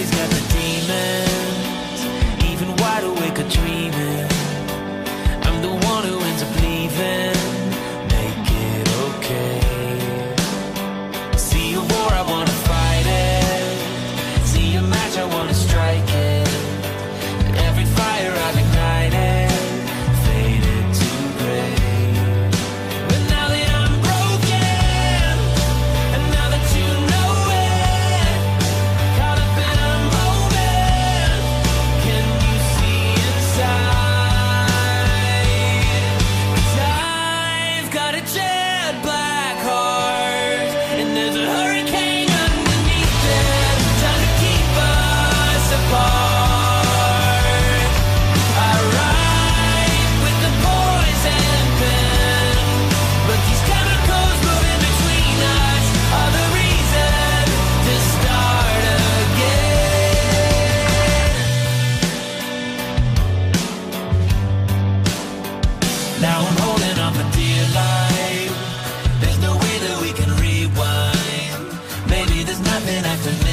Everybody's got Now I'm holding on for dear life. There's no way that we can rewind. Maybe there's nothing I after.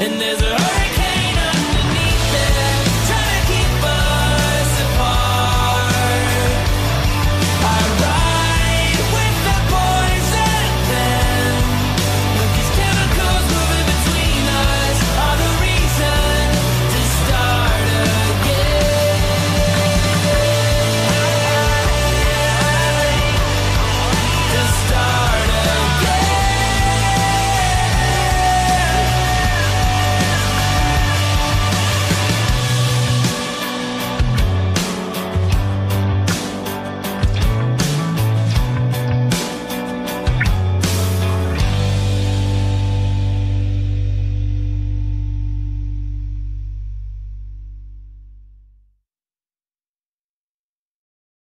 and there's a